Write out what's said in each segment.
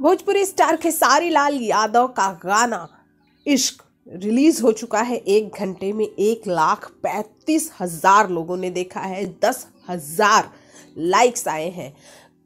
Bhojpuri star Khesari Lal Yadav का गाना इश्क रिलीज़ हो चुका है। एक घंटे में एक लाख पैंतीस हज़ार लोगों ने देखा है। दस हज़ार लाइक्स आए हैं।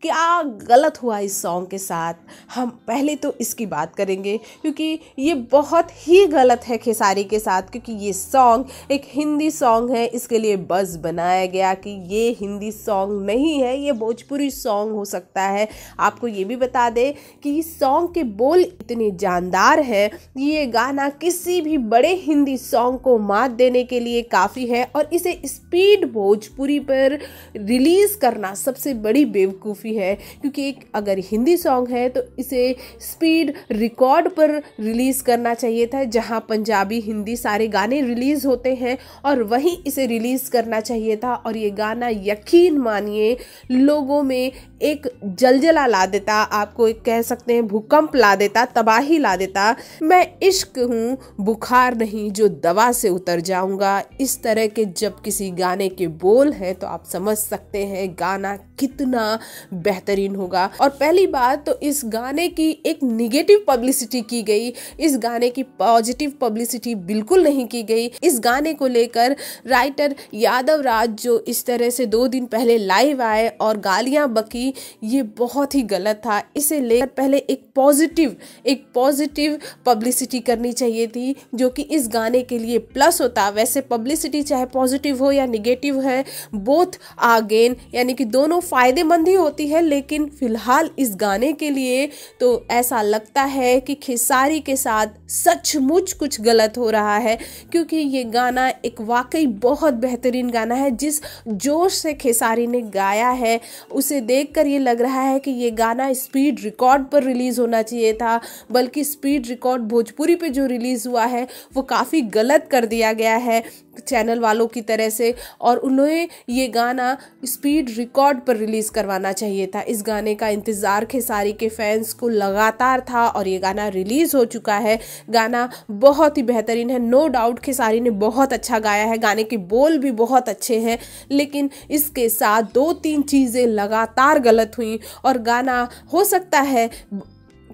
क्या गलत हुआ इस सॉन्ग के साथ? हम पहले तो इसकी बात करेंगे, क्योंकि ये बहुत ही गलत है खेसारी के साथ, क्योंकि ये सॉन्ग एक हिंदी सॉन्ग है। इसके लिए बस बनाया गया कि ये हिंदी सॉन्ग नहीं है, ये भोजपुरी सॉन्ग हो सकता है। आपको ये भी बता दें कि इस सॉन्ग के बोल इतने जानदार हैं। ये गाना किसी भी बड़े हिंदी सॉन्ग को मात देने के लिए काफ़ी है और इसे स्पीड भोजपुरी पर रिलीज़ करना सबसे बड़ी बेवकूफ़ी है, क्योंकि एक अगर हिंदी सॉन्ग है तो इसे स्पीड रिकॉर्ड पर रिलीज़ करना चाहिए था, जहाँ पंजाबी, हिंदी सारे गाने रिलीज़ होते हैं, और वहीं इसे रिलीज़ करना चाहिए था, और ये गाना यकीन मानिए, लोगों में एक जलजला ला देता, आपको एक कह सकते हैं भूकंप ला देता, तबाही ला देता। मैं इश्क हूँ, बुखार नहीं, जो दवा से उतर जाऊँगा। इस तरह के जब किसी गाने के बोल हैं तो आप समझ सकते हैं गाना कितना बेहतरीन होगा। और पहली बात तो इस गाने की एक निगेटिव पब्लिसिटी की गई। इस गाने की पॉजिटिव पब्लिसिटी बिल्कुल नहीं की गई। इस गाने को लेकर राइटर यादव राज जो इस तरह से दो दिन पहले लाइव आए और गालियाँ बकी, ये बहुत ही गलत था। इसे लेकर पहले एक पॉजिटिव एक पॉजिटिव पब्लिसिटी करनी चाहिए थी, जो कि इस गाने के लिए प्लस होता। वैसे पब्लिसिटी चाहे पॉजिटिव हो या निगेटिव है बोथ आगेन यानी कि दोनों फ़ायदेमंद ही होती है है, लेकिन फ़िलहाल इस गाने के लिए तो ऐसा लगता है कि खेसारी के साथ सचमुच कुछ गलत हो रहा है, क्योंकि ये गाना एक वाकई बहुत बेहतरीन गाना है। जिस जोश से खेसारी ने गाया है, उसे देखकर ये लग रहा है कि ये गाना स्पीड रिकॉर्ड पर रिलीज़ होना चाहिए था, बल्कि स्पीड रिकॉर्ड भोजपुरी पे जो रिलीज़ हुआ है, वो काफ़ी गलत कर दिया गया है। चैनल वालों की तरह से और उन्हें ये गाना स्पीड रिकॉर्ड पर रिलीज़ करवाना चाहिए था। इस गाने का इंतज़ार खेसारी के फैंस को लगातार था और ये गाना रिलीज़ हो चुका है। गाना बहुत ही बेहतरीन है। नो डाउट खेसारी ने बहुत अच्छा गाया है। गाने के बोल भी बहुत अच्छे हैं, लेकिन इसके साथ दो तीन चीज़ें लगातार गलत हुई और गाना हो सकता है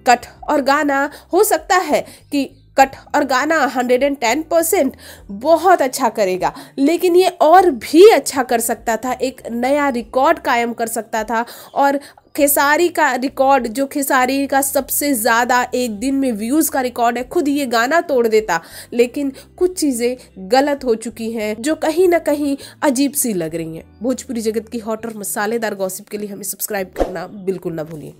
कट और गाना हो सकता है कि कट और गाना 110 परसेंट बहुत अच्छा करेगा। लेकिन ये और भी अच्छा कर सकता था, एक नया रिकॉर्ड कायम कर सकता था और खेसारी का रिकॉर्ड जो खेसारी का सबसे ज़्यादा एक दिन में व्यूज़ का रिकॉर्ड है, खुद ये गाना तोड़ देता। लेकिन कुछ चीज़ें गलत हो चुकी हैं, जो कहीं ना कहीं अजीब सी लग रही हैं। भोजपुरी जगत की हॉट और मसालेदार गॉसिप के लिए हमें सब्सक्राइब करना बिल्कुल ना भूलिए।